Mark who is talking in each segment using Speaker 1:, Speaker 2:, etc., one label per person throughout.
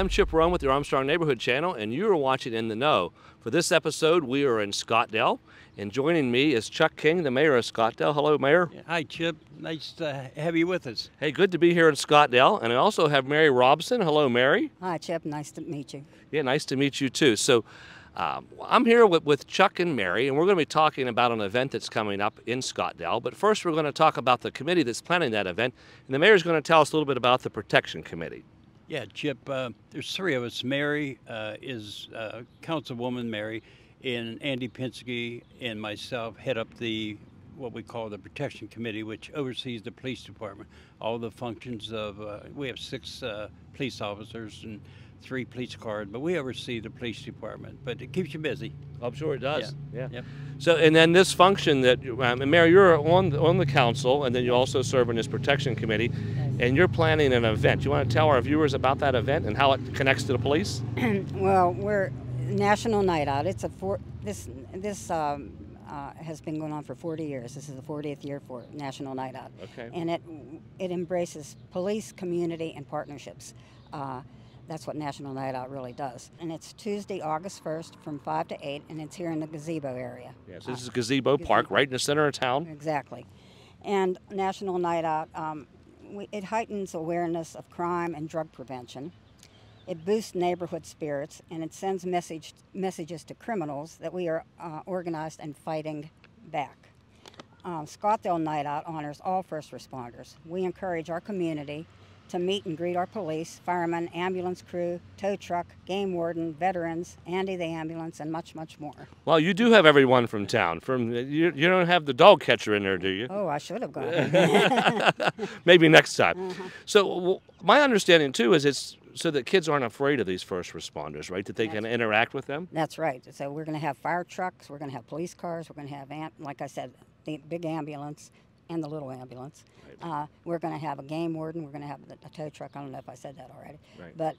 Speaker 1: I'm Chip Rome with the Armstrong Neighborhood Channel, and you are watching In the Know. For this episode, we are in Scottdale, and joining me is Chuck King, the mayor of Scottdale. Hello, Mayor.
Speaker 2: Hi, Chip. Nice to have you with us.
Speaker 1: Hey, good to be here in Scottdale, and I also have Mary Robson. Hello, Mary.
Speaker 3: Hi, Chip. Nice to meet you.
Speaker 1: Yeah, nice to meet you too. So, um, I'm here with, with Chuck and Mary, and we're going to be talking about an event that's coming up in Scottdale. But first, we're going to talk about the committee that's planning that event, and the mayor's going to tell us a little bit about the Protection Committee.
Speaker 2: Yeah, Chip. Uh, there's three of us. Mary uh, is uh, Councilwoman Mary, and Andy Pinsky and myself head up the what we call the Protection Committee, which oversees the police department, all the functions of. Uh, we have six uh, police officers and three police cars, but we oversee the police department. But it keeps you busy.
Speaker 1: I'm sure it does. Yeah.
Speaker 2: Yep.
Speaker 1: So, and then this function that, um, and Mary, you're on on the council, and then you also serve in this protection committee, and you're planning an event. You want to tell our viewers about that event and how it connects to the police?
Speaker 3: well, we're National Night Out. It's a four, this this um, uh, has been going on for 40 years. This is the 40th year for National Night Out,
Speaker 1: Okay.
Speaker 3: and it it embraces police, community, and partnerships. Uh, that's what National Night Out really does. And it's Tuesday, August 1st from 5 to 8, and it's here in the gazebo area.
Speaker 1: Yes, this is Gazebo Park, right in the center of town.
Speaker 3: Exactly. And National Night Out, um, we, it heightens awareness of crime and drug prevention. It boosts neighborhood spirits and it sends message, messages to criminals that we are uh, organized and fighting back. Um, Scottdale Night Out honors all first responders. We encourage our community to meet and greet our police, firemen, ambulance crew, tow truck, game warden, veterans, Andy the ambulance, and much, much more.
Speaker 1: Well, you do have everyone from town. From you, you don't have the dog catcher in there, do you?
Speaker 3: Oh, I should have gone.
Speaker 1: Maybe next time. Uh-huh. So, w- my understanding too is it's so that kids aren't afraid of these first responders, right? That they can interact with them.
Speaker 3: That's right. So we're going to have fire trucks, we're going to have police cars, we're going to have, like I said, the big ambulance and the little ambulance. Uh, we're going to have a game warden. We're going to have a tow truck. I don't know if I said that already,
Speaker 1: Right.
Speaker 3: but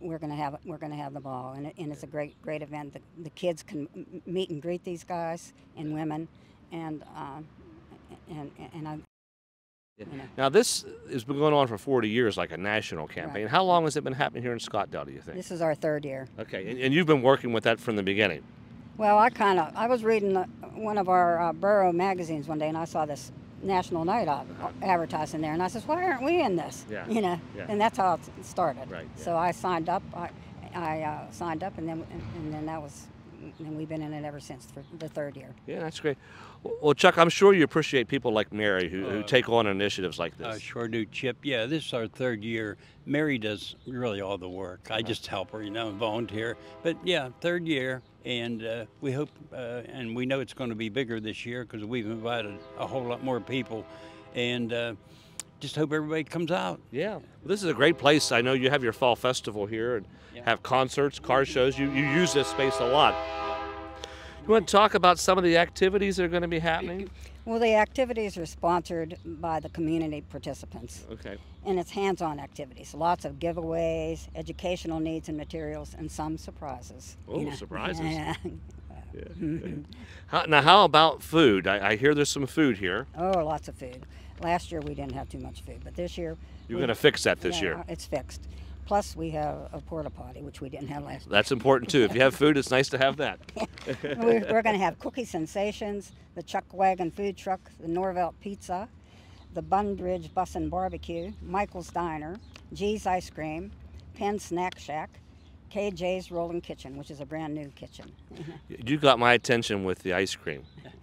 Speaker 3: we're going to have we're going to have them all, and, it, and it's a great great event. The, the kids can meet and greet these guys and women, and um, and and I. You know.
Speaker 1: Now, this has been going on for 40 years, like a national campaign.
Speaker 3: Right.
Speaker 1: How long has it been happening here in Scottdale? Do you think?
Speaker 3: This is our third year.
Speaker 1: Okay, and, and you've been working with that from the beginning.
Speaker 3: Well, I kind of I was reading uh, one of our uh, borough magazines one day, and I saw this National Night Out advertising there, and I says, "Why aren't we in this?"
Speaker 1: Yeah.
Speaker 3: You know,
Speaker 1: Yeah.
Speaker 3: and that's how it started.
Speaker 1: Right, yeah.
Speaker 3: So I signed up. I, I uh, signed up, and then and, and then that was, and we've been in it ever since for the third year.
Speaker 1: Yeah, that's great. Well, well, Chuck, I'm sure you appreciate people like Mary who, who
Speaker 2: Uh,
Speaker 1: take on initiatives like this.
Speaker 2: I
Speaker 1: this.
Speaker 2: sure do, Chip. Yeah, this is our third year. Mary does really all the work.
Speaker 1: Uh-huh.
Speaker 2: I just help her, you know, and volunteer. But yeah, third year, and uh, we hope, uh, and we know it's going to be bigger this year because we've invited a whole lot more people, and uh, just hope everybody comes out.
Speaker 1: Yeah, well, this is a great place. I know you have your fall festival here and
Speaker 2: Yeah.
Speaker 1: have concerts, car shows. You, you use this space a lot. You want to talk about some of the activities that are going to be happening?
Speaker 3: Well, the activities are sponsored by the community participants,
Speaker 1: Okay.
Speaker 3: and it's hands-on activities. Lots of giveaways, educational needs and materials, and some surprises. you
Speaker 1: Oh,
Speaker 3: know.
Speaker 1: surprises.
Speaker 3: Yeah.
Speaker 1: How, now, how about food? I, I hear there's some food here.
Speaker 3: Oh, lots of food. Last year we didn't have too much food, but this year
Speaker 1: You're going to fix that this
Speaker 3: yeah,
Speaker 1: year.
Speaker 3: It's fixed. Plus, we have a porta potty, which we didn't have last.
Speaker 1: That's important too. If you have food, it's nice to have that.
Speaker 3: we're we're going to have Cookie Sensations, the Chuck Wagon Food Truck, the Norvelt Pizza, the Bun Bridge Bus and Barbecue, Michael's Diner, G's Ice Cream, Penn Snack Shack, KJ's Rolling Kitchen, which is a brand new kitchen.
Speaker 1: You got my attention with the ice cream.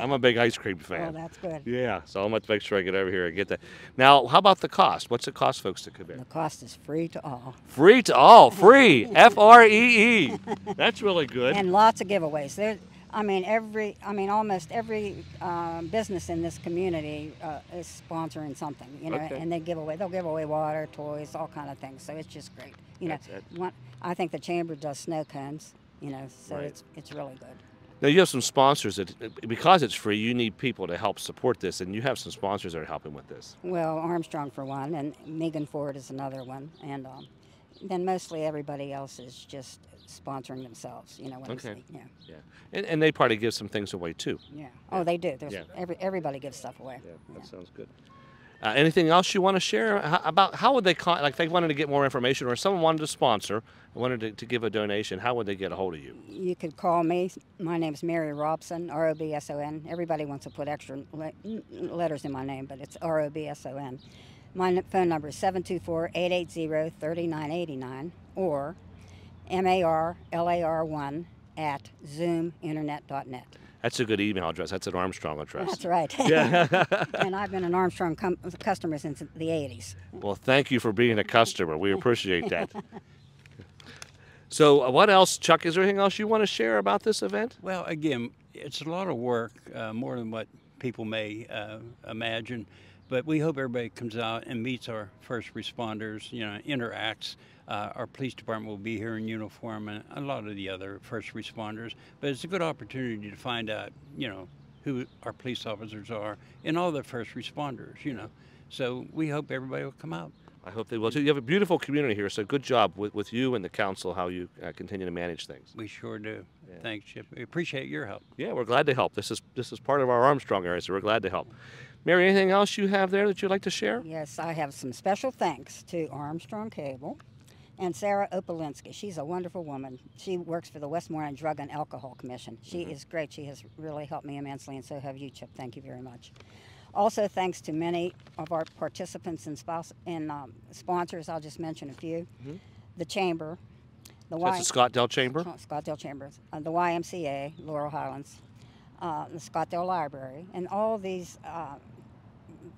Speaker 1: I'm a big ice cream fan.
Speaker 3: Oh, that's good.
Speaker 1: Yeah, so I'm going to make sure I get over here and get that. Now, how about the cost? What's it cost folks to come in?
Speaker 3: The cost is free to all.
Speaker 1: Free to all, free, F R E E. That's really good.
Speaker 3: and lots of giveaways. There, I mean, every, I mean, almost every um, business in this community uh, is sponsoring something, you know,
Speaker 1: Okay.
Speaker 3: and they give away, they'll give away water, toys, all kind of things. So it's just great. You know,
Speaker 1: That's
Speaker 3: one, I think the chamber does snow cones, you know, so
Speaker 1: Right.
Speaker 3: it's it's really good.
Speaker 1: Now you have some sponsors that, because it's free, you need people to help support this, and you have some sponsors that are helping with this.
Speaker 3: Well, Armstrong for one, and Megan Ford is another one, and um, then mostly everybody else is just sponsoring themselves. You know what
Speaker 1: Okay.
Speaker 3: I'm saying? Yeah,
Speaker 1: Yeah, and, and they probably give some things away too.
Speaker 3: yeah. Oh, they do. There's
Speaker 1: Yeah.
Speaker 3: every everybody gives stuff away.
Speaker 1: Yeah, that sounds good. Uh, anything else you want to share How, about how would they con- like if they wanted to get more information or someone wanted to sponsor and wanted to, to give a donation how would they get a hold of you
Speaker 3: You could call me. My name is Mary Robson, R O B S O N. Everybody wants to put extra le- letters in my name, but it's R O B S O N. My n- phone number is 724 880 3989 or M A R L A R 1 at zoominternet.net.
Speaker 1: that's a good email address. That's an armstrong address.
Speaker 3: That's right.
Speaker 1: yeah.
Speaker 3: And I've been an Armstrong com- customer since the 80s.
Speaker 1: well thank you for being a customer. We appreciate that. So uh, what else chuck? Is there anything else you want to share about this event?
Speaker 2: Well, again, it's a lot of work, uh, more than what people may uh, imagine. But we hope everybody comes out and meets our first responders, you know, interacts. Uh, our police department will be here in uniform and a lot of the other first responders. But it's a good opportunity to find out, you know, who our police officers are and all the first responders, you know. So we hope everybody will come out.
Speaker 1: I hope they will too. You have a beautiful community here, so good job with, with you and the council how you uh, continue to manage things.
Speaker 2: We sure do. Thanks, Chip. We appreciate your help.
Speaker 1: Yeah, we're glad to help. This is this is part of our Armstrong area, so we're glad to help. Mary, anything else you have there that you'd like to share?
Speaker 3: Yes, I have some special thanks to Armstrong Cable and Sarah Opolinsky. She's a wonderful woman. She works for the Westmoreland Drug and Alcohol Commission. She is great. She has really helped me immensely, and so have you, Chip. Thank you very much. Also, thanks to many of our participants and, spouse, and um, sponsors. I'll just mention a few. The Chamber, the Y-
Speaker 1: That's the Scottdale Chamber.
Speaker 3: Scottdale Chambers, uh, the YMCA, Laurel Highlands, uh, the Scottdale Library, and all these uh,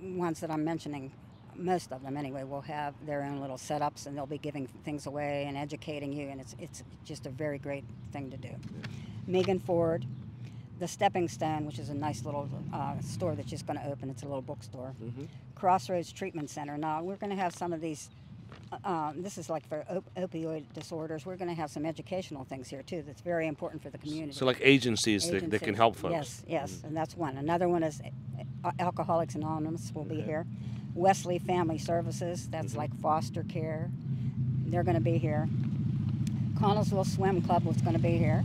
Speaker 3: ones that I'm mentioning, most of them anyway, will have their own little setups and they'll be giving things away and educating you, and it's, it's just a very great thing to do. Megan Ford, the Stepping Stone, which is a nice little uh, store that's just going to open, it's a little bookstore. Crossroads Treatment Center. Now, we're going to have some of these um, this is like for op- opioid disorders. We're going to have some educational things here too. That's very important for the community.
Speaker 1: So like agencies, that, that can help folks.
Speaker 3: Yes, yes, and that's one. Another one is uh, Alcoholics Anonymous will be here. Wesley Family Services, that's
Speaker 1: Mm-hmm.
Speaker 3: like foster care. They're going to be here. Connellsville Swim Club was going to be here.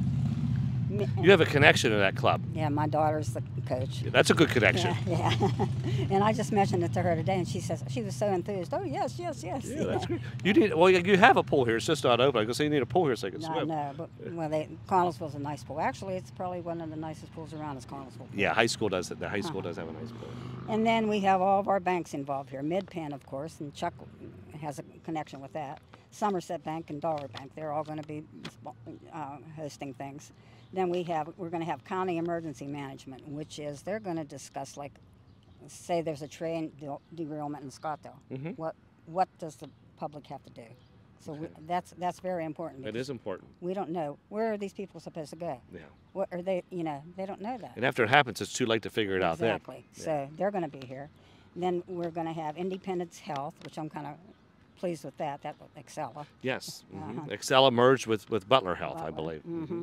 Speaker 1: You have a connection to that club.
Speaker 3: yeah, my daughter's the coach.
Speaker 1: That's a good connection.
Speaker 3: Yeah, yeah. and I just mentioned it to her today, and she says she was so enthused. Oh yes, yes, yes.
Speaker 1: Yeah, that's great. You need well, you have a pool here. It's just not open. I gonna say you need a pool here so you can
Speaker 3: No,
Speaker 1: swim.
Speaker 3: no, but well, they, Connellsville's a nice pool. Actually, it's probably one of the nicest pools around. Is Connellsville.
Speaker 1: Yeah, high school does it. The high school uh-huh. does have a nice pool.
Speaker 3: And then we have all of our banks involved here. Mid Penn, of course, and Chuck has a connection with that. Somerset Bank and Dollar Bank, they're all going to be uh, hosting things. Then we have, we're going to have County Emergency Management, which is they're going to discuss, like, say there's a train de- derailment in Scottdale.
Speaker 1: Mhm.
Speaker 3: What what does the public have to do? So we, that's that's very important.
Speaker 1: It is important.
Speaker 3: We don't know where are these people supposed to go.
Speaker 1: Yeah.
Speaker 3: What are they? You know, they don't know that.
Speaker 1: And after it happens, it's too late to figure it out then.
Speaker 3: Exactly. So they're going to be here. Then we're going to have Independence Health, which I'm kind of pleased with that. That Excela.
Speaker 1: Yes. hmm
Speaker 3: Uh-huh.
Speaker 1: Excela merged with, with Butler Health, I
Speaker 3: Butler.
Speaker 1: believe.
Speaker 3: hmm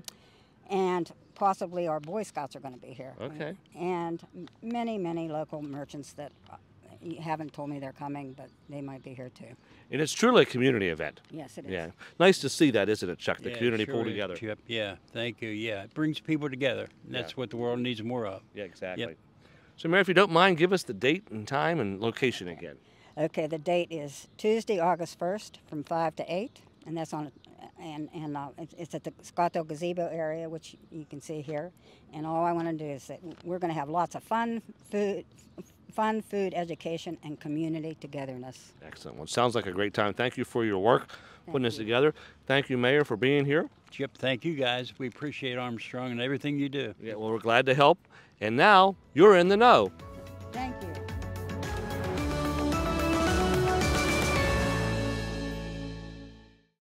Speaker 3: And possibly our Boy Scouts are going to be here.
Speaker 1: Okay.
Speaker 3: And many, many local merchants that uh, haven't told me they're coming, but they might be here too.
Speaker 1: And it's truly a community event.
Speaker 3: Yes, it is.
Speaker 1: Yeah. Nice to see that, isn't it, Chuck? The
Speaker 2: Yeah,
Speaker 1: community
Speaker 2: sure
Speaker 1: pulled
Speaker 2: is,
Speaker 1: together.
Speaker 2: Chip. Yeah, thank you. Yeah, it brings people together. and That's
Speaker 1: Yeah.
Speaker 2: what the world needs more of.
Speaker 1: Yeah, exactly. So, Mary, if you don't mind, give us the date and time and location again.
Speaker 3: Okay, the date is Tuesday, August 1st from 5 to 8, and that's on, and, and uh, it's, it's at the Scotto Gazebo area, which you can see here. And all I want to do is that we're going to have lots of fun, food, fun, food, education, and community togetherness.
Speaker 1: Excellent. Well, it sounds like a great time. Thank you for your work putting this together. Thank you, Mayor, for being here.
Speaker 2: Chip, thank you guys. We appreciate Armstrong and everything you do.
Speaker 1: Yeah, well, we're glad to help. And now you're in the know.
Speaker 3: Thank you.